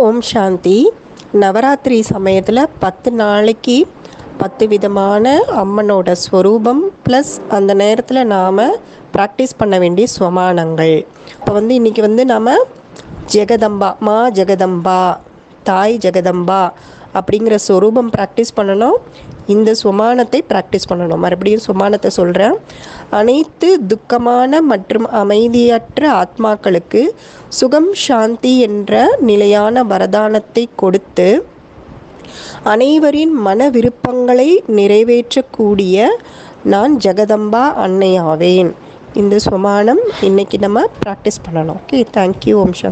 ஓம் சாந்தி. நவராத்திரி சமயத்தில் பத்து நாளைக்கு பத்து விதமான அம்மனோட ஸ்வரூபம் ப்ளஸ் அந்த நேரத்தில் நாம் ப்ராக்டிஸ் பண்ண வேண்டிய ஸ்வமானங்கள் இப்போ வந்து இன்றைக்கி வந்து நாம் ஜெகதம்பா மா ஜெகதம்பா தாய் ஜெகதம்பா அப்படிங்கிற ஸ்வரூபம் ப்ராக்டிஸ் பண்ணணும். இந்த சுமானத்தை ப்ராக்டிஸ் பண்ணணும். மறுபடியும் சுமானத்தை சொல்கிறேன் அனைத்து துக்கமான மற்றும் அமைதியற்ற ஆத்மாக்களுக்கு சுகம் சாந்தி என்ற நிலையான வரதானத்தை கொடுத்து அனைவரின் மன விருப்பங்களை நிறைவேற்றக்கூடிய நான் ஜெகதம்பா அன்னையாவேன். இந்த சுமானம் இன்னைக்கு நம்ம ப்ராக்டிஸ் பண்ணணும். ஓகே தேங்க்யூ ஓம் சாந்தி